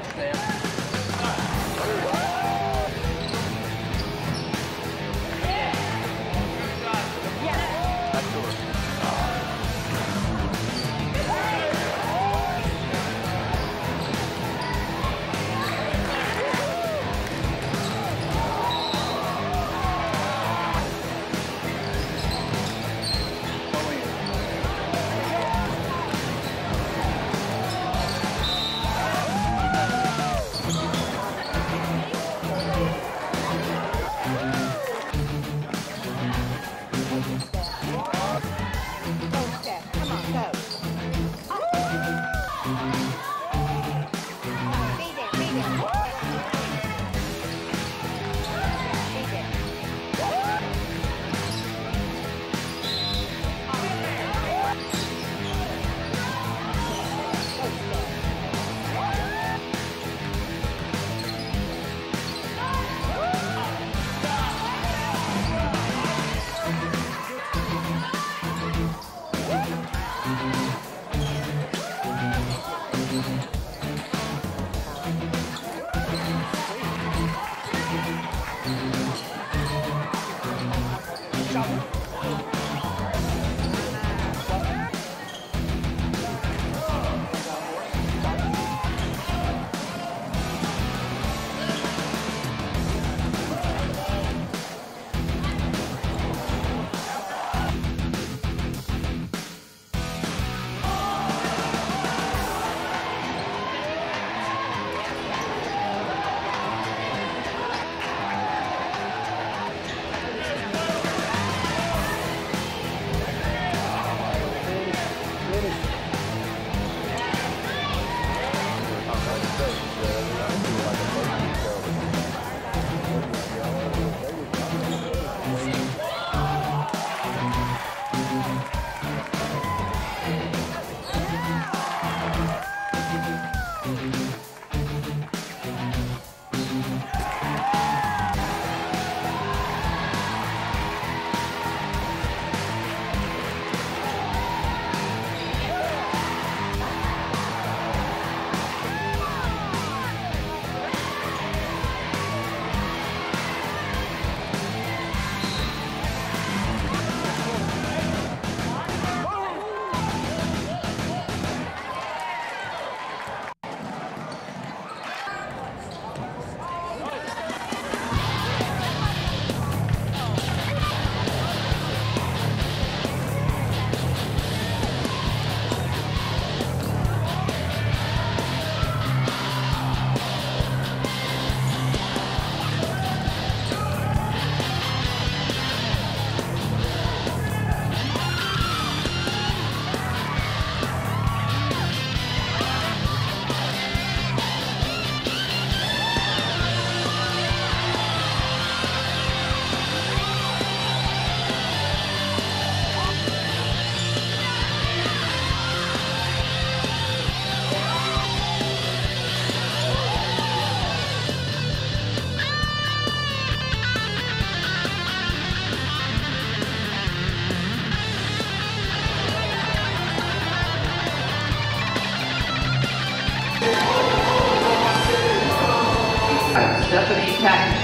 that, Around the country.